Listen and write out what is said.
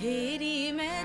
Heri me